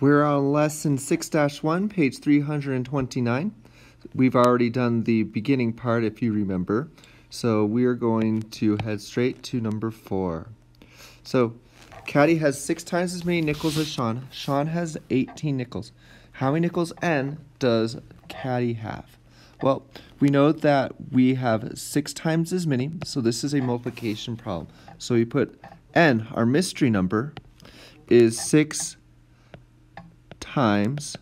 We're on lesson 6-1, page 329. We've already done the beginning part if you remember. So we're going to head straight to number 4. So Caddy has six times as many nickels as Sean. Sean has 18 nickels. How many nickels N does Caddy have? Well, we know that we have six times as many, so this is a multiplication problem. So we put N, our mystery number, is 6 times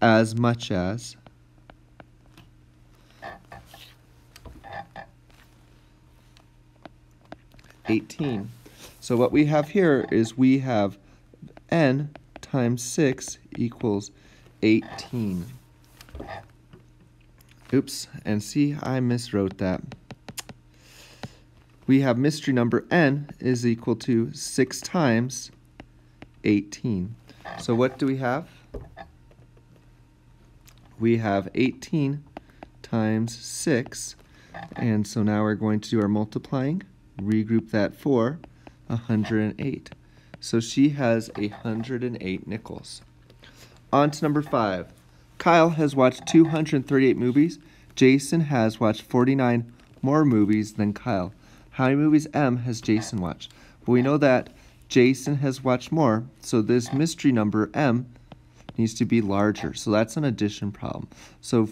as much as eighteen. So what we have here is we have n times 6 equals 18. Oops, and see, I miswrote that. We have mystery number n is equal to 6 times 18. So what do we have? We have 18 times 6, and so now we're going to do our multiplying, regroup that for 108. So she has 108 nickels. On to number 5. Kyle has watched 238 movies. Jason has watched 49 more movies than Kyle. How many movies M has Jason watched? Well, we know that Jason has watched more, so this mystery number, M, needs to be larger. So that's an addition problem. So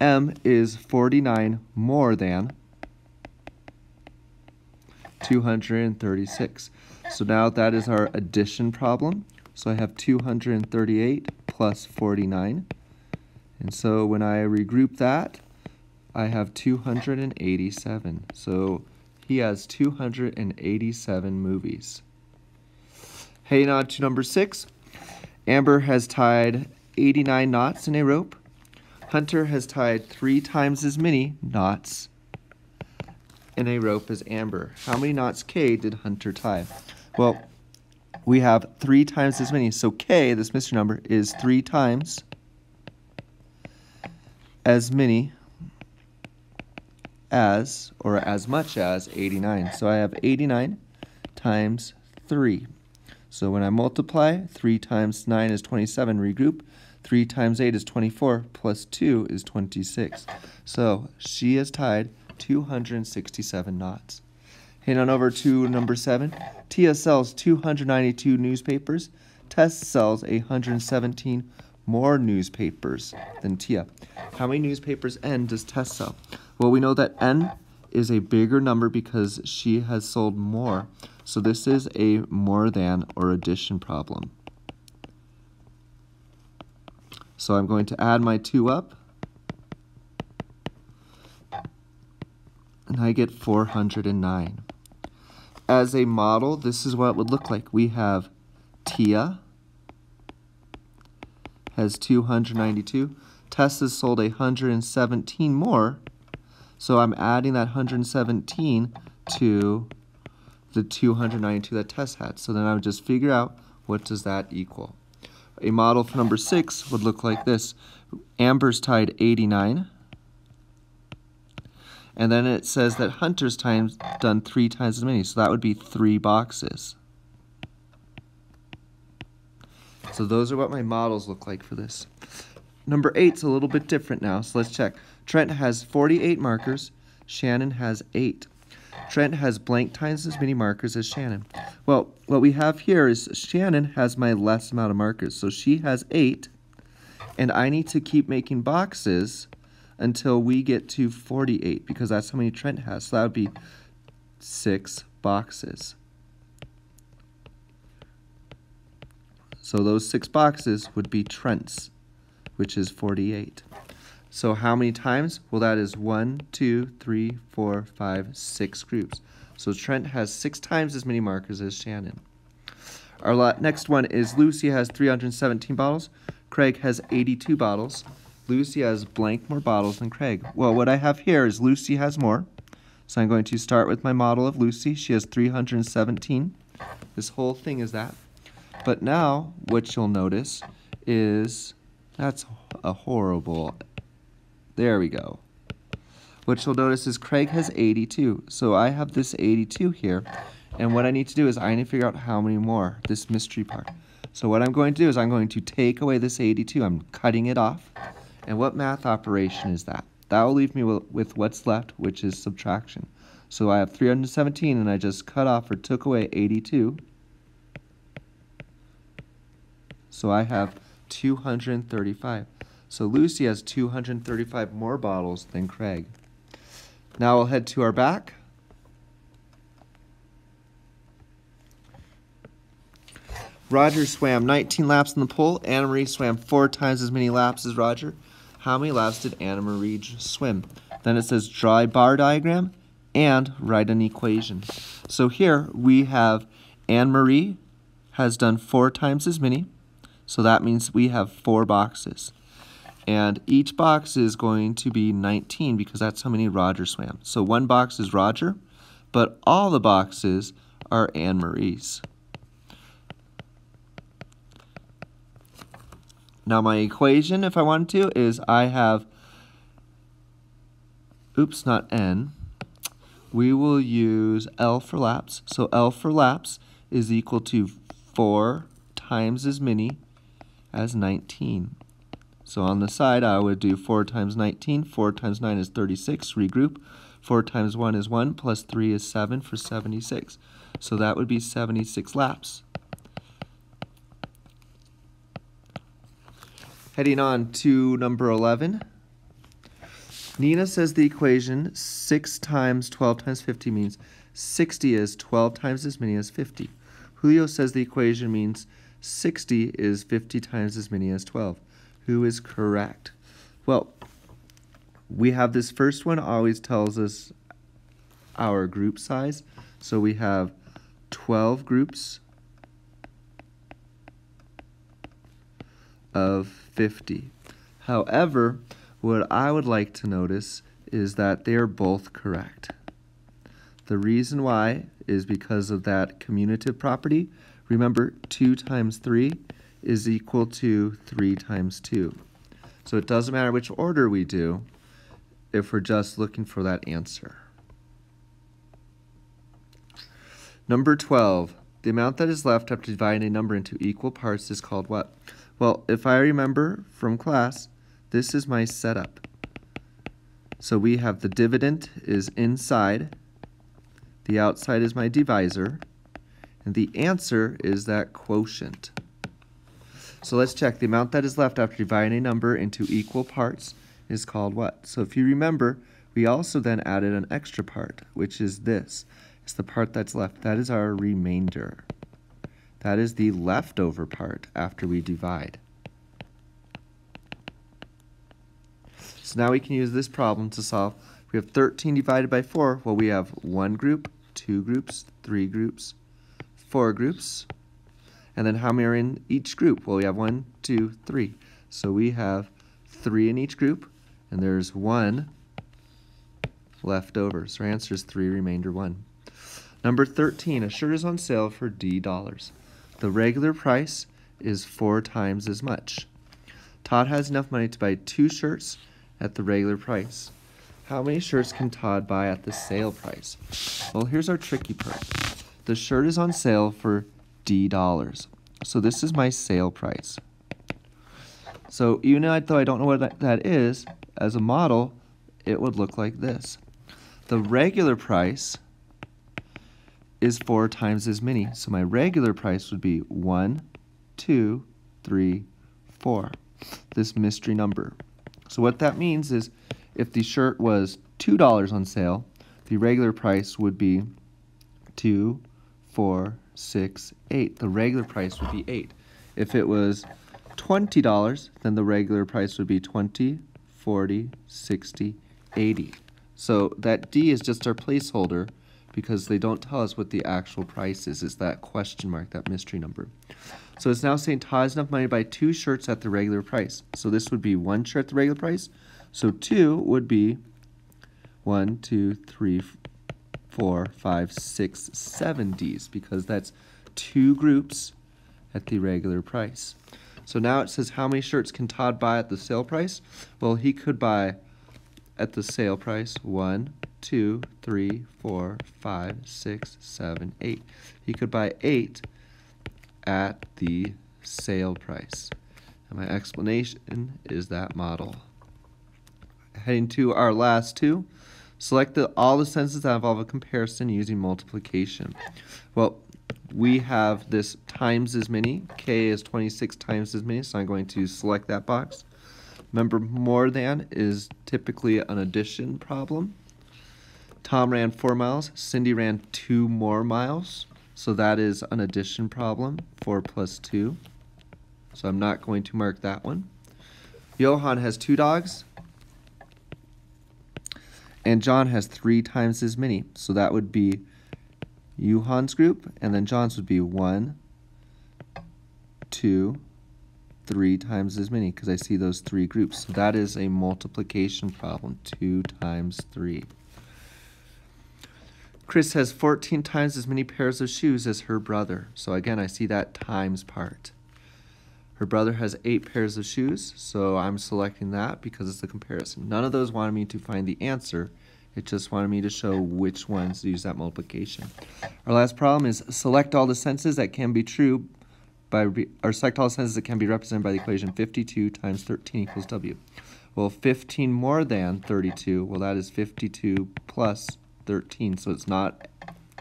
M is 49 more than 236. So now that is our addition problem. So I have 238 plus 49. And so when I regroup that, I have 287. So he has 287 movies. Heading on to number six. Amber has tied 89 knots in a rope. Hunter has tied three times as many knots in a rope as Amber. How many knots K did Hunter tie? Well, we have three times as many. So K, this mystery number, is three times as many as, or as much as, 89. So I have 89 times 3. So when I multiply, 3 times 9 is 27, regroup. 3 times 8 is 24, plus 2 is 26. So she has tied 267 knots. Head on over to number 7. Tia sells 292 newspapers. Tess sells 117 more newspapers than Tia. How many newspapers N does Tess sell? Well, we know that N is a bigger number because she has sold more. So this is a more than or addition problem. So I'm going to add my 2 up. And I get 409. As a model, this is what it would look like. We have Tia has 292. Tessa's sold 117 more. So I'm adding that 117 to the 292 that Tess had. So then I would just figure out what does that equal. A model for number 6 would look like this. Amber's tied 89. And then it says that Hunter's times done three times as many. So that would be three boxes. So those are what my models look like for this. Number 8's a little bit different now. So let's check. Trent has 48 markers. Shannon has 8. Trent has blank times as many markers as Shannon. Well, what we have here is Shannon has my less amount of markers. So she has 8, and I need to keep making boxes until we get to 48, because that's how many Trent has. So that would be 6 boxes. So those 6 boxes would be Trent's, which is 48. So how many times? Well, that is one, two, three, four, five, six groups. So Trent has six times as many markers as Shannon. Our next one is Lucy has 317 bottles. Craig has 82 bottles. Lucy has blank more bottles than Craig. Well, what I have here is Lucy has more. So I'm going to start with my model of Lucy. She has 317. This whole thing is that. But now, what you'll notice is that's a horrible there we go. What you'll notice is Craig has 82. So I have this 82 here. And what I need to do is I need to figure out how many more, this mystery part. So what I'm going to do is I'm going to take away this 82. I'm cutting it off. And what math operation is that? That will leave me with what's left, which is subtraction. So I have 317 and I just cut off or took away 82. So I have 235. So Lucy has 235 more bottles than Craig. Now we'll head to our back. Roger swam 19 laps in the pool. Anna Marie swam four times as many laps as Roger. How many laps did Anna Marie swim? Then it says draw bar diagram and write an equation. So here we have Anne Marie has done four times as many. So that means we have four boxes. And each box is going to be 19 because that's how many Roger swam. So one box is Roger, but all the boxes are Anne Marie's. Now my equation, if I wanted to, is I have, oops, not N. We will use L for laps. So L for laps is equal to 4 times as many as 19. So on the side, I would do 4 times 19. 4 times 9 is 36. Regroup. 4 times 1 is 1, plus 3 is 7 for 76. So that would be 76 laps. Heading on to number 11. Nina says the equation 6 times 12 times 50 means 60 is 12 times as many as 50. Julio says the equation means 60 is 50 times as many as 12. Who is correct? Well, we have this first one always tells us our group size. So we have 12 groups of 50. However, what I would like to notice is that they are both correct. The reason why is because of that commutative property. Remember, 2 times 3 is equal to 3 times 2. So it doesn't matter which order we do if we're just looking for that answer. Number 12. The amount that is left after dividing a number into equal parts is called what? Well, if I remember from class, this is my setup. So we have the dividend is inside, the outside is my divisor, and the answer is that quotient. So let's check. The amount that is left after dividing a number into equal parts is called what? So if you remember, we also then added an extra part, which is this. It's the part that's left. That is our remainder. That is the leftover part after we divide. So now we can use this problem to solve. We have 13 divided by 4. Well, we have one group, two groups, three groups, four groups, and then how many are in each group? Well, we have one, two, three. So we have three in each group, and there's one left over. So our answer is 3, remainder 1. Number 13, a shirt is on sale for D dollars. The regular price is four times as much. Todd has enough money to buy two shirts at the regular price. How many shirts can Todd buy at the sale price? Well, here's our tricky part. The shirt is on sale for D dollars. So this is my sale price. So even though I don't know what that is, as a model, it would look like this. The regular price is four times as many. So my regular price would be one, two, three, four. This mystery number. So what that means is if the shirt was $2 on sale, the regular price would be two, four, six, eight. The regular price would be eight. If it was $20, then the regular price would be 20, 40, 60, 80. So that D is just our placeholder because they don't tell us what the actual price is. It's that question mark, that mystery number. So it's now saying Todd has enough money to buy two shirts at the regular price. So this would be one shirt at the regular price. So two would be one, two, three, four, five, six, seven Ds because that's two groups at the regular price. So now it says how many shirts can Todd buy at the sale price? Well, he could buy at the sale price one, two, three, four, five, six, seven, eight. He could buy eight at the sale price. And my explanation is that model. Heading to our last two, select the, all the sentences that involve a comparison using multiplication. Well, we have this times as many. K is 26 times as many, so I'm going to select that box. Remember, more than is typically an addition problem. Tom ran four miles. Cindy ran two more miles. So that is an addition problem, 4 plus 2. So I'm not going to mark that one. Johan has two dogs. And John has three times as many. So that would be Johan's group, and then John's would be one, two, three times as many, because I see those three groups. So that is a multiplication problem, 2 times 3. Chris has 14 times as many pairs of shoes as her brother. So again, I see that times part. Her brother has 8 pairs of shoes, so I'm selecting that because it's a comparison. None of those wanted me to find the answer. It just wanted me to show which ones use that multiplication. Our last problem is select all the sentences that can be true by, or select all the sentences that can be represented by the equation 52 times 13 equals W. Well, 15 more than 32, well that is 52 plus 13, so it's not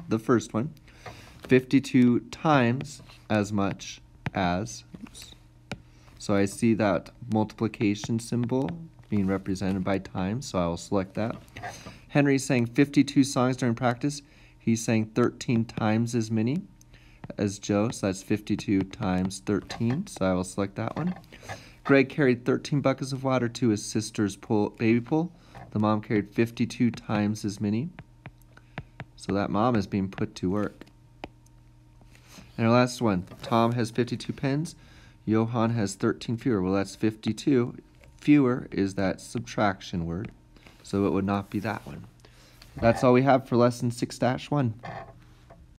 the first one. 52 times as much as. So I see that multiplication symbol being represented by times, so I will select that. Henry sang 52 songs during practice. He sang 13 times as many as Joe, so that's 52 times 13, so I will select that one. Greg carried 13 buckets of water to his sister's pool, baby pool. The mom carried 52 times as many. So that mom is being put to work. And our last one, Tom has 52 pens. Johan has 13 fewer. Well, that's 52. Fewer is that subtraction word, so it would not be that one. That's all we have for lesson 6-1.